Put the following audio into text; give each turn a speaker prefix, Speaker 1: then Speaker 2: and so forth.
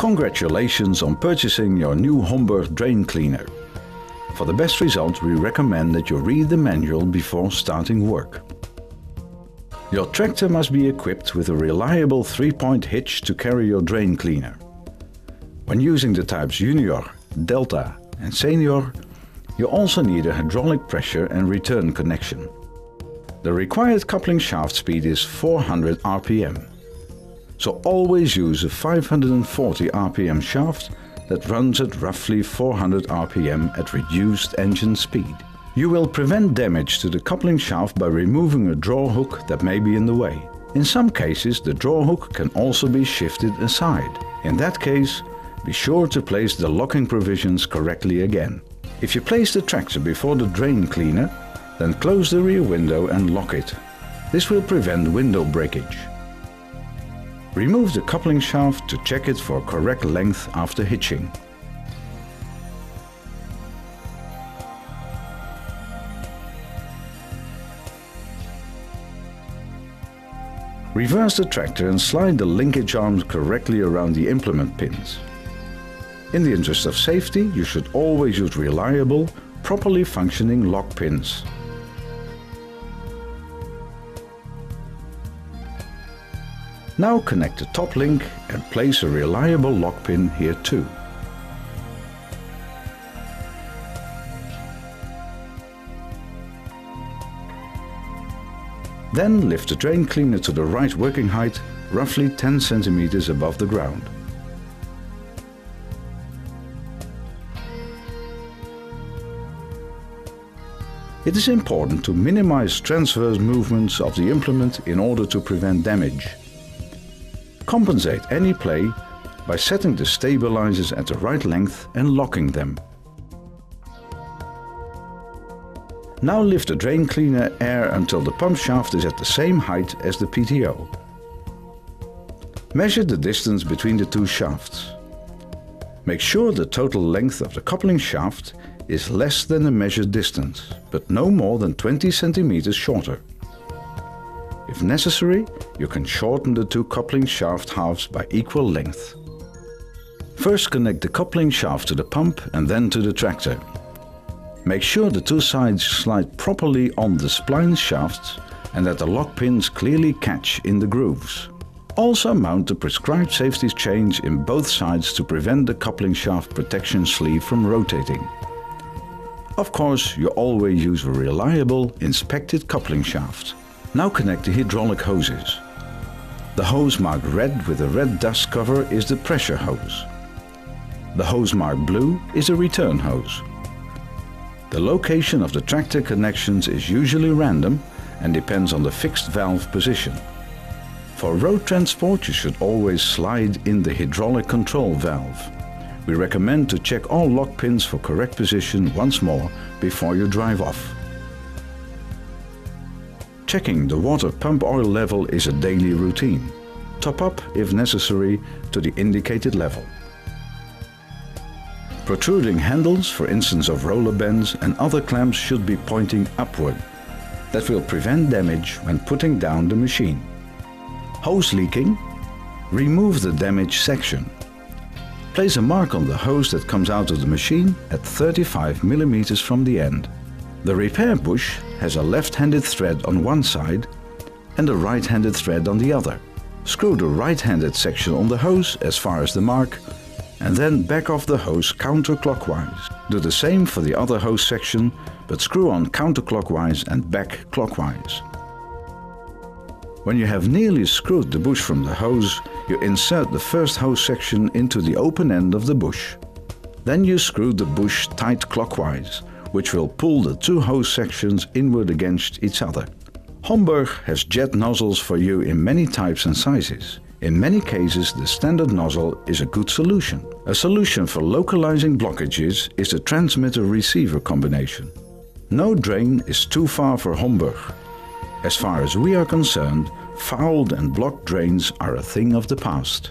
Speaker 1: Congratulations on purchasing your new Homburg drain cleaner. For the best result we recommend that you read the manual before starting work. Your tractor must be equipped with a reliable three-point hitch to carry your drain cleaner. When using the types Junior, Delta and Senior, you also need a hydraulic pressure and return connection. The required coupling shaft speed is 400 rpm. So always use a 540 rpm shaft that runs at roughly 400 rpm at reduced engine speed. You will prevent damage to the coupling shaft by removing a draw hook that may be in the way. In some cases the draw hook can also be shifted aside. In that case, be sure to place the locking provisions correctly again. If you place the tractor before the drain cleaner, then close the rear window and lock it. This will prevent window breakage. Remove the coupling shaft to check it for correct length after hitching. Reverse the tractor and slide the linkage arms correctly around the implement pins. In the interest of safety, you should always use reliable, properly functioning lock pins. Now connect the top link and place a reliable lock pin here too. Then lift the drain cleaner to the right working height, roughly 10 centimeters above the ground. It is important to minimize transverse movements of the implement in order to prevent damage. Compensate any play by setting the stabilizers at the right length and locking them. Now lift the drain cleaner air until the pump shaft is at the same height as the PTO. Measure the distance between the two shafts. Make sure the total length of the coupling shaft is less than the measured distance, but no more than 20 centimeters shorter. If necessary, you can shorten the two coupling shaft halves by equal length. First connect the coupling shaft to the pump and then to the tractor. Make sure the two sides slide properly on the spline shafts and that the lock pins clearly catch in the grooves. Also mount the prescribed safety chains in both sides to prevent the coupling shaft protection sleeve from rotating. Of course, you always use a reliable, inspected coupling shaft. Now connect the hydraulic hoses. The hose marked red with a red dust cover is the pressure hose. The hose marked blue is a return hose. The location of the tractor connections is usually random and depends on the fixed valve position. For road transport you should always slide in the hydraulic control valve. We recommend to check all lock pins for correct position once more before you drive off. Checking the water pump oil level is a daily routine. Top up, if necessary, to the indicated level. Protruding handles, for instance of roller bends and other clamps should be pointing upward. That will prevent damage when putting down the machine. Hose leaking? Remove the damaged section. Place a mark on the hose that comes out of the machine at 35 mm from the end. The repair bush has a left-handed thread on one side and a right-handed thread on the other. Screw the right-handed section on the hose as far as the mark and then back off the hose counterclockwise. Do the same for the other hose section, but screw on counterclockwise and back clockwise. When you have nearly screwed the bush from the hose, you insert the first hose section into the open end of the bush. Then you screw the bush tight clockwise which will pull the two hose sections inward against each other. Homburg has jet nozzles for you in many types and sizes. In many cases the standard nozzle is a good solution. A solution for localizing blockages is the transmitter-receiver combination. No drain is too far for Homburg. As far as we are concerned, fouled and blocked drains are a thing of the past.